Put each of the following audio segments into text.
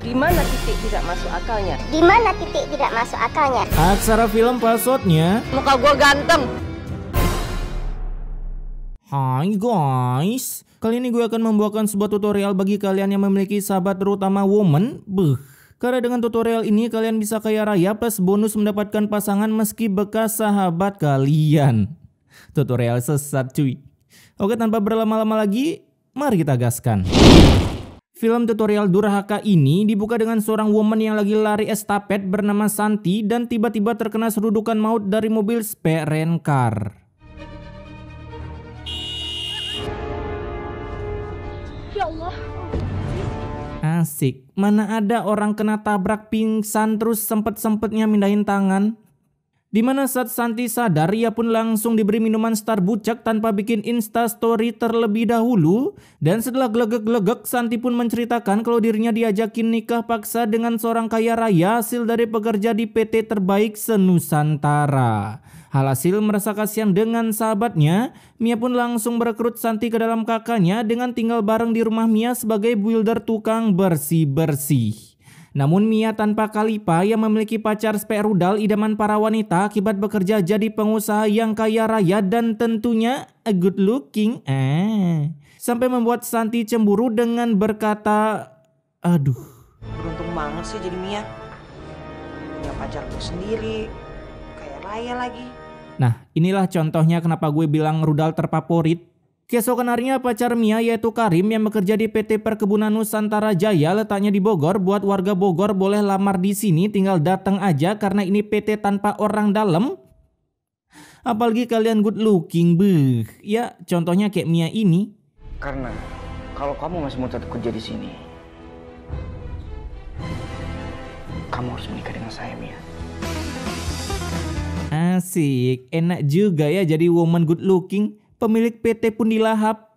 Di mana titik tidak masuk akalnya? Di mana titik tidak masuk akalnya? Aksara film passwordnya Muka gua ganteng. Hai guys, kali ini gue akan membawakan sebuah tutorial bagi kalian yang memiliki sahabat terutama woman. Beuh. Karena dengan tutorial ini kalian bisa kaya raya plus bonus mendapatkan pasangan meski bekas sahabat kalian. Tutorial sesat cuy. Oke tanpa berlama-lama lagi, mari kita gaskan. Film tutorial Durhaka ini dibuka dengan seorang woman yang lagi lari estafet bernama Santi dan tiba-tiba terkena serudukan maut dari mobil spare car. Ya Allah. Asik, mana ada orang kena tabrak pingsan terus sempet-sempetnya mindahin tangan. Di mana saat Santi sadar, ia pun langsung diberi minuman star bucek tanpa bikin insta story terlebih dahulu. Dan setelah gelegek-gelegek, Santi pun menceritakan kalau dirinya diajakin nikah paksa dengan seorang kaya raya hasil dari pekerja di PT terbaik senusantara. Halhasil merasa kasihan dengan sahabatnya, Mia pun langsung merekrut Santi ke dalam kakaknya dengan tinggal bareng di rumah Mia sebagai builder tukang bersih-bersih. Namun Mia tanpa Kalipa yang memiliki pacar spare rudal idaman para wanita akibat bekerja jadi pengusaha yang kaya raya dan tentunya a good looking. Eh, sampai membuat Santi cemburu dengan berkata, "Aduh, Beruntung banget sih jadi Mia. Punya pacar gue sendiri. Kayak raya lagi. Nah, inilah contohnya kenapa gue bilang rudal terfavorit. Keesokan harinya pacar Mia yaitu Karim yang bekerja di PT Perkebunan Nusantara Jaya letaknya di Bogor buat warga Bogor boleh lamar di sini tinggal datang aja karena ini PT tanpa orang dalam. Apalagi kalian good looking, beuh. Ya, contohnya kayak Mia ini. Karena kalau kamu masih mau tetap kerja di sini, kamu harus menikah dengan saya, Mia. Asik, enak juga ya jadi woman good looking. Pemilik PT pun dilahap.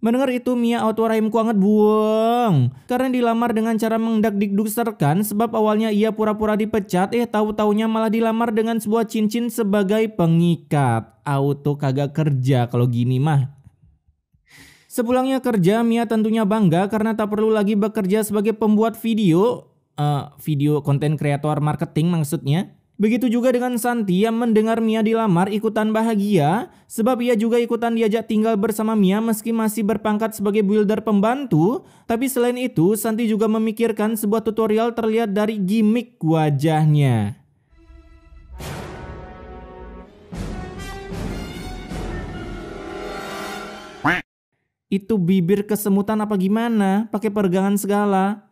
Mendengar itu Mia auto rahim kuanget buang. Karena dilamar dengan cara mengdak-dikdukserkan Sebab awalnya ia pura-pura dipecat Eh tahu-taunya malah dilamar dengan sebuah cincin sebagai pengikat. Auto kagak kerja kalau gini mah. Sepulangnya kerja Mia tentunya bangga karena tak perlu lagi bekerja sebagai pembuat video uh, Video konten kreator marketing maksudnya Begitu juga dengan Santi yang mendengar Mia dilamar ikutan bahagia sebab ia juga ikutan diajak tinggal bersama Mia meski masih berpangkat sebagai builder pembantu. Tapi selain itu Santi juga memikirkan sebuah tutorial terlihat dari gimmick wajahnya. Itu bibir kesemutan apa gimana? Pakai peregangan segala.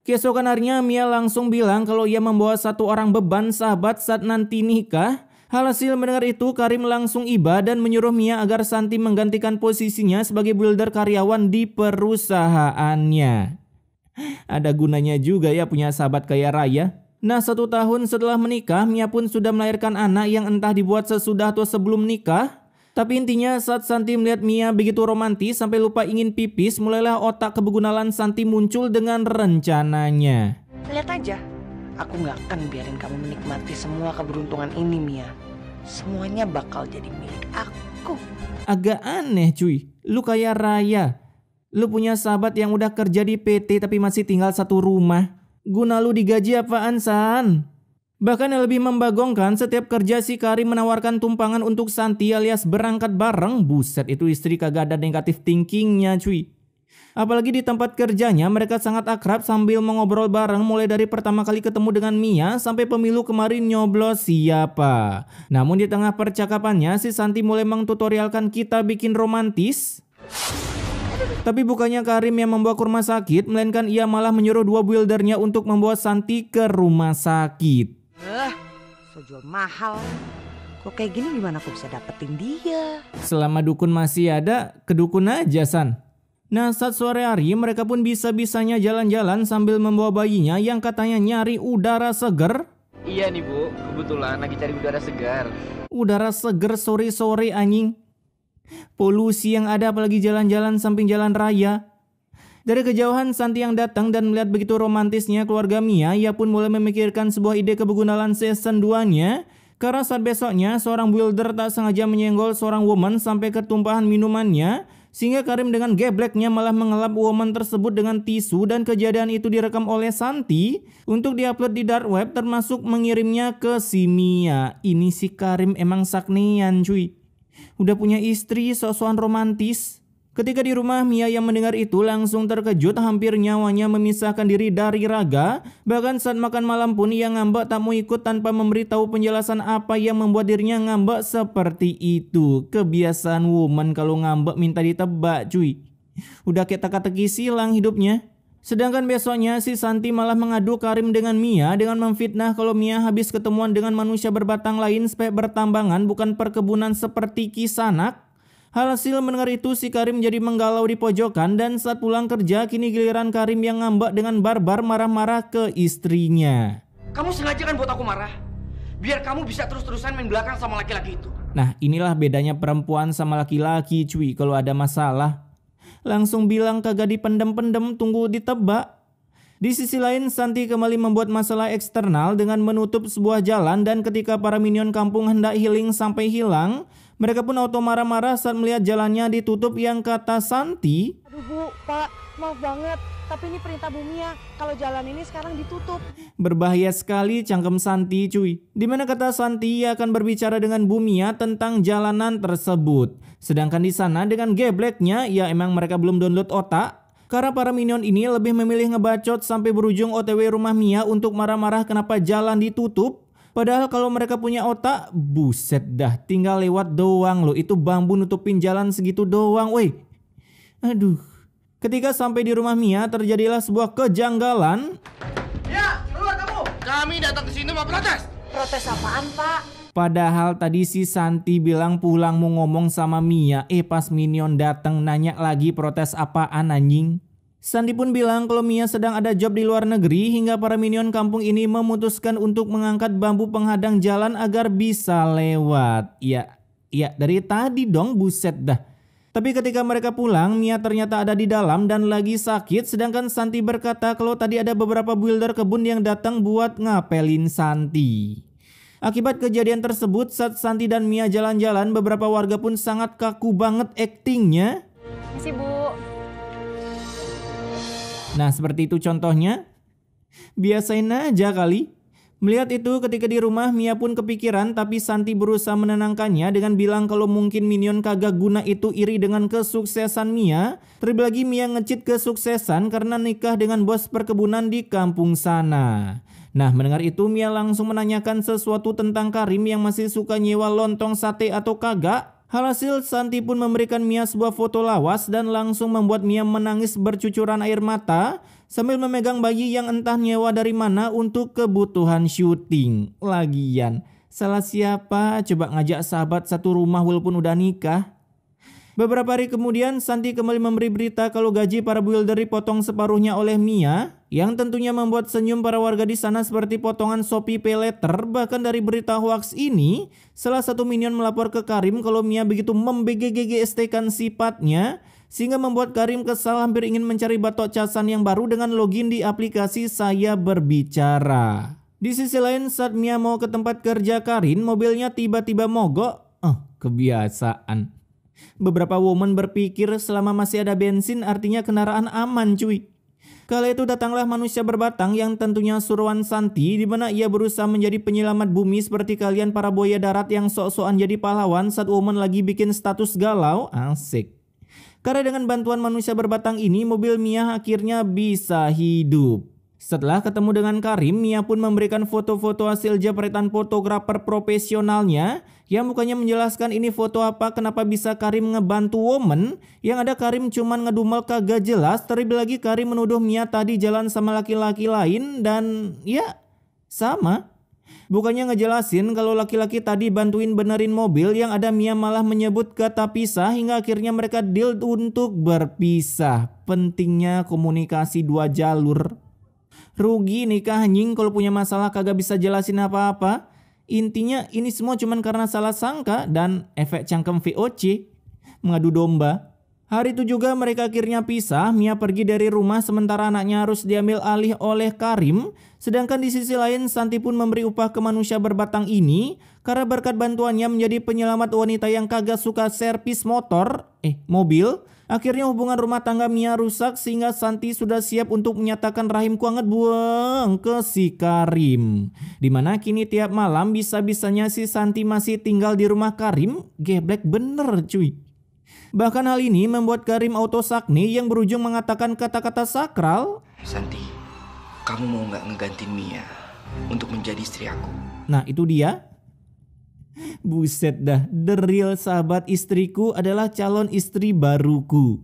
Keesokan harinya Mia langsung bilang kalau ia membawa satu orang beban sahabat saat nanti nikah. Hasil mendengar itu Karim langsung iba dan menyuruh Mia agar Santi menggantikan posisinya sebagai builder karyawan di perusahaannya. Ada gunanya juga ya punya sahabat kaya raya. Nah satu tahun setelah menikah Mia pun sudah melahirkan anak yang entah dibuat sesudah atau sebelum nikah. Tapi intinya saat Santi melihat Mia begitu romantis sampai lupa ingin pipis, mulailah otak kebegunalan Santi muncul dengan rencananya. Lihat aja, aku nggak akan biarin kamu menikmati semua keberuntungan ini, Mia. Semuanya bakal jadi milik aku. Agak aneh cuy, lu kaya raya. Lu punya sahabat yang udah kerja di PT tapi masih tinggal satu rumah. Guna lu digaji apaan San? Bahkan yang lebih membagongkan, setiap kerja si Karim menawarkan tumpangan untuk Santi alias berangkat bareng. Buset, itu istri kagak ada negatif thinkingnya cuy. Apalagi di tempat kerjanya mereka sangat akrab sambil mengobrol bareng mulai dari pertama kali ketemu dengan Mia sampai pemilu kemarin nyoblos siapa. Namun di tengah percakapannya si Santi mulai mengtutorialkan kita bikin romantis. Tapi bukannya Karim yang membawa ke rumah sakit, melainkan ia malah menyuruh dua buildernya untuk membawa Santi ke rumah sakit. Eh, so jual mahal. Kok kayak gini gimana aku bisa dapetin dia? Selama dukun masih ada, ke dukun aja San. Nah saat sore hari mereka pun bisa-bisanya jalan-jalan sambil membawa bayinya yang katanya nyari udara seger. Iya nih bu, kebetulan lagi cari udara segar. Udara seger sore-sore anjing. Polusi yang ada apalagi jalan-jalan samping jalan raya. Dari kejauhan Santi yang datang dan melihat begitu romantisnya keluarga Mia, ia pun mulai memikirkan sebuah ide kebegunalan season 2-nya. Karena saat besoknya, seorang builder tak sengaja menyenggol seorang woman sampai ketumpahan minumannya. Sehingga Karim dengan gebleknya malah mengelap woman tersebut dengan tisu dan kejadian itu direkam oleh Santi untuk diupload di dark web termasuk mengirimnya ke si Mia. Ini si Karim emang saknian cuy. Udah punya istri sok-sokan romantis. Ketika di rumah, Mia yang mendengar itu langsung terkejut hampir nyawanya memisahkan diri dari Raga. Bahkan saat makan malam pun ia ngambek tak mau ikut tanpa memberitahu penjelasan apa yang membuat dirinya ngambek seperti itu. Kebiasaan woman kalau ngambek minta ditebak cuy. Udah kayak teka-teki silang hidupnya. Sedangkan besoknya si Santi malah mengadu Karim dengan Mia dengan memfitnah kalau Mia habis ketemuan dengan manusia berbatang lain supaya bertambangan bukan perkebunan seperti Kisanak. Hasil mendengar itu si Karim jadi menggalau di pojokan dan saat pulang kerja kini giliran Karim yang ngambek dengan barbar marah-marah ke istrinya. Kamu sengaja kan buat aku marah? Biar kamu bisa terus-terusan main belakang sama laki-laki itu. Nah inilah bedanya perempuan sama laki-laki cuy kalau ada masalah langsung bilang kagak dipendem-pendem tunggu ditebak. Di sisi lain, Santi kembali membuat masalah eksternal dengan menutup sebuah jalan dan ketika para minion kampung hendak healing sampai hilang, mereka pun auto marah-marah saat melihat jalannya ditutup yang kata Santi. Aduh bu, pak, maaf banget. Tapi ini perintah bumi ya, kalau jalan ini sekarang ditutup. Berbahaya sekali cangkem Santi cuy. Di mana kata Santi ia akan berbicara dengan Bumia tentang jalanan tersebut. Sedangkan di sana dengan gebleknya ya emang mereka belum download otak. Karena para minion ini lebih memilih ngebacot sampai berujung OTW rumah Mia untuk marah-marah kenapa jalan ditutup. Padahal kalau mereka punya otak, buset dah tinggal lewat doang loh. Itu bambu nutupin jalan segitu doang, woi. Aduh. Ketika sampai di rumah Mia, terjadilah sebuah kejanggalan. Ya, keluar kamu. Kami datang ke sini mau protes. Protes apaan pak? Padahal tadi si Santi bilang pulang mau ngomong sama Mia, eh pas Minion datang nanya lagi protes apaan anjing. Santi pun bilang kalau Mia sedang ada job di luar negeri hingga para minion kampung ini memutuskan untuk mengangkat bambu penghadang jalan agar bisa lewat. Ya, ya dari tadi dong buset dah. Tapi ketika mereka pulang, Mia ternyata ada di dalam dan lagi sakit sedangkan Santi berkata kalau tadi ada beberapa builder kebun yang datang buat ngapelin Santi. Akibat kejadian tersebut, saat Santi dan Mia jalan-jalan, beberapa warga pun sangat kaku banget aktingnya. Masih bu. Nah, seperti itu contohnya. Biasain aja kali. Melihat itu ketika di rumah Mia pun kepikiran tapi Santi berusaha menenangkannya dengan bilang kalau mungkin minion kagak guna itu iri dengan kesuksesan Mia. Terlebih lagi Mia ngecit kesuksesan karena nikah dengan bos perkebunan di kampung sana. Nah mendengar itu Mia langsung menanyakan sesuatu tentang Karim yang masih suka nyewa lontong sate atau kagak. Halhasil Santi pun memberikan Mia sebuah foto lawas dan langsung membuat Mia menangis bercucuran air mata sambil memegang bayi yang entah nyewa dari mana untuk kebutuhan syuting. Lagian, salah siapa coba ngajak sahabat satu rumah walaupun udah nikah? Beberapa hari kemudian, Santi kembali memberi berita kalau gaji para builder dipotong separuhnya oleh Mia, yang tentunya membuat senyum para warga di sana seperti potongan Shopee Pay Letter. Bahkan dari berita hoax ini, salah satu minion melapor ke Karim kalau Mia begitu membegegestkan sifatnya, sehingga membuat Karim kesal hampir ingin mencari batok casan yang baru dengan login di aplikasi Saya Berbicara. Di sisi lain, saat Mia mau ke tempat kerja Karin, mobilnya tiba-tiba mogok. Oh, kebiasaan. Beberapa woman berpikir selama masih ada bensin artinya kendaraan aman cuy. Kala itu datanglah manusia berbatang yang tentunya suruhan Santi di mana ia berusaha menjadi penyelamat bumi seperti kalian para buaya darat yang sok-sokan jadi pahlawan saat woman lagi bikin status galau. Asik. Karena dengan bantuan manusia berbatang ini mobil Mia akhirnya bisa hidup. Setelah ketemu dengan Karim, Mia pun memberikan foto-foto hasil jepretan fotografer profesionalnya yang bukannya menjelaskan ini foto apa kenapa bisa Karim ngebantu woman yang ada Karim cuman ngedumel kagak jelas terlebih lagi Karim menuduh Mia tadi jalan sama laki-laki lain dan ya sama Bukannya ngejelasin kalau laki-laki tadi bantuin benerin mobil yang ada Mia malah menyebut kata pisah hingga akhirnya mereka deal untuk berpisah. Pentingnya komunikasi dua jalur. Rugi nikah anjing kalau punya masalah kagak bisa jelasin apa-apa. Intinya ini semua cuman karena salah sangka dan efek cangkem VOC. Mengadu domba. Hari itu juga mereka akhirnya pisah, Mia pergi dari rumah sementara anaknya harus diambil alih oleh Karim. Sedangkan di sisi lain Santi pun memberi upah ke manusia berbatang ini karena berkat bantuannya menjadi penyelamat wanita yang kagak suka servis motor, eh mobil, Akhirnya hubungan rumah tangga Mia rusak sehingga Santi sudah siap untuk menyatakan rahimku hangat buang ke si Karim. Di mana kini tiap malam bisa-bisanya si Santi masih tinggal di rumah Karim, geblek bener cuy. Bahkan hal ini membuat Karim autosakni yang berujung mengatakan kata-kata sakral. Santi, kamu mau nggak ngegantiin Mia untuk menjadi istri aku? Nah itu dia. Buset dah, the real sahabat istriku adalah calon istri baruku.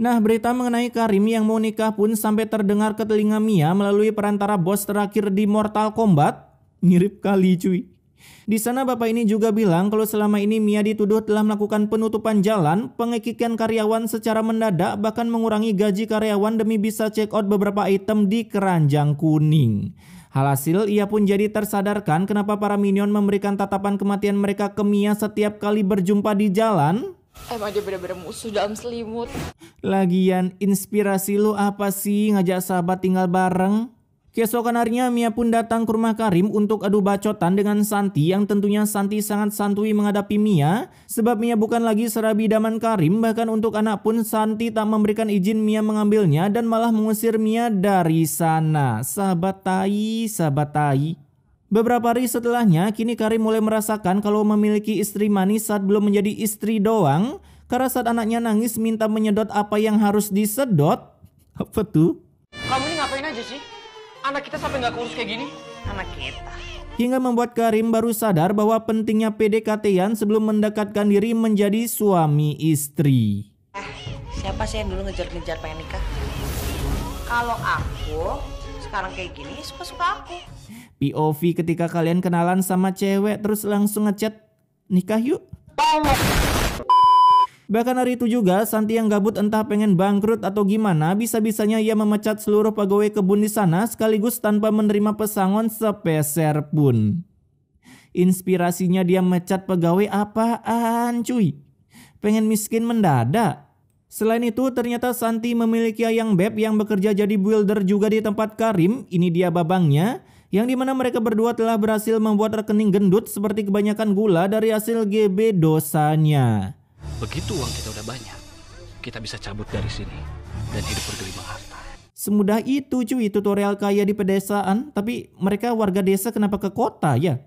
Nah, berita mengenai Karim yang mau nikah pun sampai terdengar ke telinga Mia melalui perantara bos terakhir di Mortal Kombat. Mirip kali cuy. Di sana bapak ini juga bilang kalau selama ini Mia dituduh telah melakukan penutupan jalan, pengekikan karyawan secara mendadak, bahkan mengurangi gaji karyawan demi bisa check out beberapa item di keranjang kuning. Halhasil ia pun jadi tersadarkan kenapa para minion memberikan tatapan kematian mereka ke Mia setiap kali berjumpa di jalan. Emang dia bener-bener musuh dalam selimut. Lagian inspirasi lu apa sih ngajak sahabat tinggal bareng? Keesokan harinya Mia pun datang ke rumah Karim untuk adu bacotan dengan Santi yang tentunya Santi sangat santui menghadapi Mia sebab Mia bukan lagi serabi daman Karim bahkan untuk anak pun Santi tak memberikan izin Mia mengambilnya dan malah mengusir Mia dari sana. Sahabat tai, sahabat tai. Beberapa hari setelahnya, kini Karim mulai merasakan kalau memiliki istri manis saat belum menjadi istri doang. Karena saat anaknya nangis minta menyedot apa yang harus disedot. Apa tuh? Kamu ini ngapain aja sih? Anak kita sampai nggak kurus kayak gini? Anak kita. Hingga membuat Karim baru sadar bahwa pentingnya PDKT-an sebelum mendekatkan diri menjadi suami istri. Eh, siapa sih yang dulu ngejar-ngejar pengen nikah? Kalau aku sekarang kayak gini suka-suka aku. POV ketika kalian kenalan sama cewek terus langsung ngechat nikah yuk. Bahkan hari itu juga Santi yang gabut entah pengen bangkrut atau gimana bisa-bisanya ia memecat seluruh pegawai kebun di sana sekaligus tanpa menerima pesangon sepeser pun. Inspirasinya dia mecat pegawai apaan cuy? Pengen miskin mendadak. Selain itu ternyata Santi memiliki ayang beb yang bekerja jadi builder juga di tempat Karim. Ini dia babangnya. Yang di mana mereka berdua telah berhasil membuat rekening gendut seperti kebanyakan gula dari hasil GB dosanya. Begitu uang kita udah banyak, kita bisa cabut dari sini dan hidup bergelimang harta. Semudah itu cuy tutorial kaya di pedesaan, tapi mereka warga desa kenapa ke kota ya?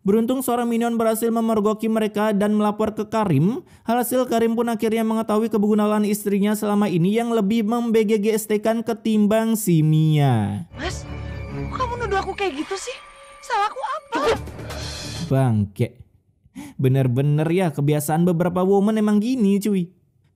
Beruntung seorang minion berhasil memergoki mereka dan melapor ke Karim. Hasil Karim pun akhirnya mengetahui kebegunalan istrinya selama ini yang lebih membGGST-kan ketimbang si Mia. Mas, kok kamu nuduh aku kayak gitu sih? Salahku apa? Bangke. Bener-bener ya kebiasaan beberapa woman emang gini cuy.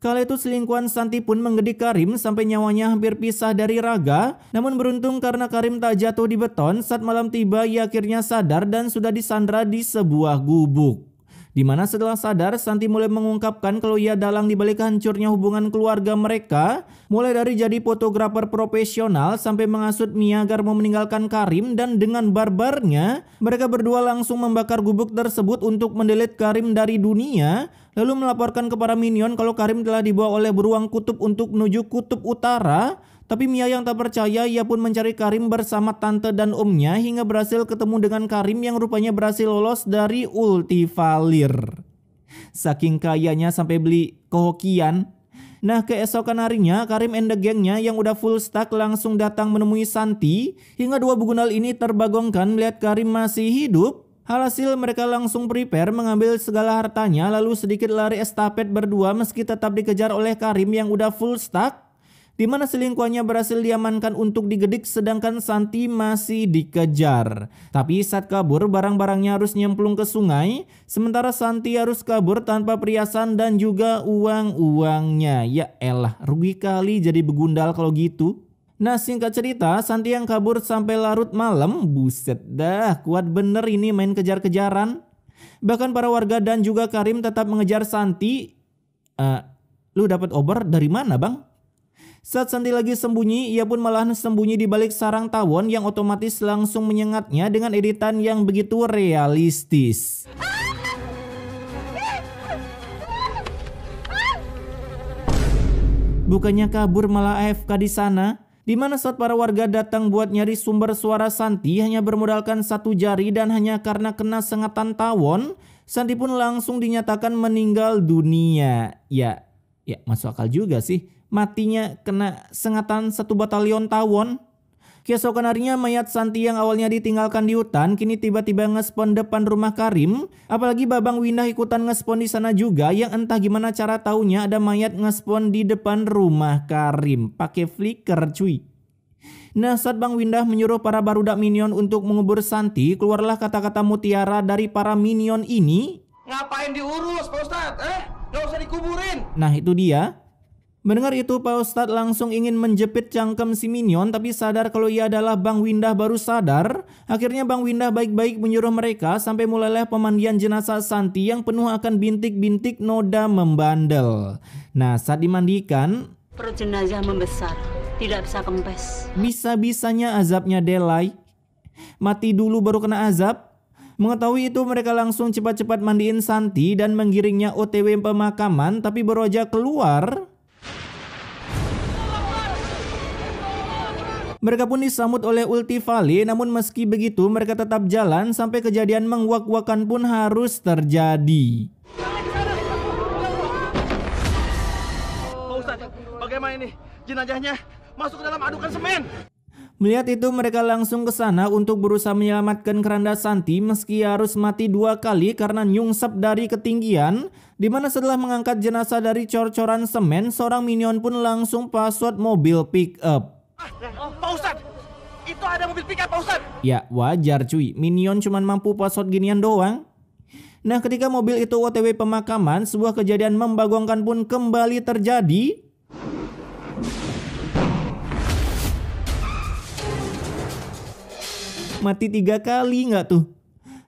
Kala itu selingkuhan Santi pun mengedik Karim sampai nyawanya hampir pisah dari Raga. Namun beruntung karena Karim tak jatuh di beton, saat malam tiba ia akhirnya sadar dan sudah disandra di sebuah gubuk. Di mana setelah sadar, Santi mulai mengungkapkan kalau ia dalang dibalik hancurnya hubungan keluarga mereka, mulai dari jadi fotografer profesional sampai mengasut Mia agar mau meninggalkan Karim dan dengan barbarnya, mereka berdua langsung membakar gubuk tersebut untuk mendelit Karim dari dunia, lalu melaporkan kepada minion kalau Karim telah dibawa oleh beruang kutub untuk menuju kutub utara, tapi Mia yang tak percaya ia pun mencari Karim bersama tante dan omnya hingga berhasil ketemu dengan Karim yang rupanya berhasil lolos dari Ultivalir. Saking kayanya sampai beli kehokian. Nah keesokan harinya Karim and the gangnya yang udah full stack langsung datang menemui Santi hingga dua bugunal ini terbagongkan melihat Karim masih hidup. Alhasil mereka langsung prepare mengambil segala hartanya lalu sedikit lari estafet berdua meski tetap dikejar oleh Karim yang udah full stack di mana selingkuhannya berhasil diamankan untuk digedik sedangkan Santi masih dikejar. Tapi saat kabur barang-barangnya harus nyemplung ke sungai, sementara Santi harus kabur tanpa perhiasan dan juga uang-uangnya. Ya elah, rugi kali jadi begundal kalau gitu. Nah singkat cerita, Santi yang kabur sampai larut malam, buset dah, kuat bener ini main kejar-kejaran. Bahkan para warga dan juga Karim tetap mengejar Santi. Uh, lu dapat obat dari mana bang? Saat Santi lagi sembunyi, ia pun malah sembunyi di balik sarang tawon yang otomatis langsung menyengatnya dengan editan yang begitu realistis. Bukannya kabur malah AFK di sana, di mana saat para warga datang buat nyari sumber suara Santi hanya bermodalkan satu jari dan hanya karena kena sengatan tawon, Santi pun langsung dinyatakan meninggal dunia. Ya, Ya masuk akal juga sih. Matinya kena sengatan satu batalion tawon. Keesokan harinya mayat Santi yang awalnya ditinggalkan di hutan kini tiba-tiba ngespon depan rumah Karim. Apalagi Babang Windah ikutan ngespon di sana juga yang entah gimana cara taunya ada mayat ngespon di depan rumah Karim. Pakai flicker cuy. Nah saat Bang Windah menyuruh para barudak minion untuk mengubur Santi, keluarlah kata-kata mutiara dari para minion ini. Ngapain diurus, Pak Ustadz? Eh, nggak usah dikuburin. Nah itu dia. Mendengar itu Pak Ustadz langsung ingin menjepit cangkem si minion tapi sadar kalau ia adalah Bang Windah baru sadar. Akhirnya Bang Windah baik-baik menyuruh mereka sampai mulailah pemandian jenazah Santi yang penuh akan bintik-bintik noda membandel. Nah saat dimandikan Perut jenazah membesar, tidak bisa kempes. bisa-bisanya azabnya Delay. Mati dulu baru kena azab. Mengetahui itu mereka langsung cepat-cepat mandiin Santi dan menggiringnya OTW pemakaman tapi baru aja keluar Mereka pun disambut oleh Ulti Vale, namun meski begitu mereka tetap jalan sampai kejadian mengwak-wakan pun harus terjadi. Pak Ustadz, bagaimana ini? Jenazahnya masuk ke dalam adukan semen. Melihat itu mereka langsung ke sana untuk berusaha menyelamatkan keranda Santi meski harus mati dua kali karena nyungsep dari ketinggian. Di mana setelah mengangkat jenazah dari cor-coran semen, seorang minion pun langsung password mobil pick up. Oh, Pak Ustadz, itu ada mobil pickup, Pak Ustadz. Ya wajar cuy, minion cuman mampu password ginian doang. Nah ketika mobil itu OTW pemakaman, sebuah kejadian membagongkan pun kembali terjadi. Mati tiga kali nggak tuh?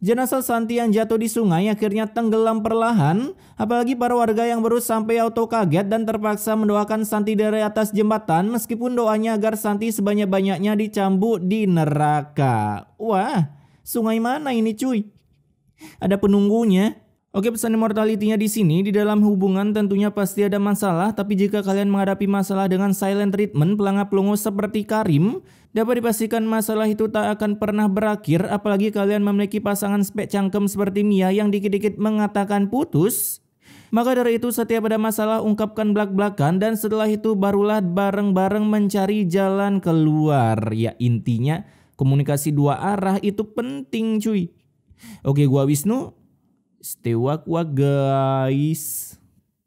Jenazah Santi yang jatuh di sungai akhirnya tenggelam perlahan. Apalagi para warga yang baru sampai auto kaget dan terpaksa mendoakan Santi dari atas jembatan meskipun doanya agar Santi sebanyak-banyaknya dicambuk di neraka. Wah, sungai mana ini cuy? Ada penunggunya. Oke pesan immortality-nya di sini di dalam hubungan tentunya pasti ada masalah tapi jika kalian menghadapi masalah dengan silent treatment pelangap pelongo seperti Karim dapat dipastikan masalah itu tak akan pernah berakhir apalagi kalian memiliki pasangan spek cangkem seperti Mia yang dikit-dikit mengatakan putus maka dari itu setiap ada masalah ungkapkan belak-belakan dan setelah itu barulah bareng-bareng mencari jalan keluar ya intinya komunikasi dua arah itu penting cuy Oke gua Wisnu Stay wak wak guys.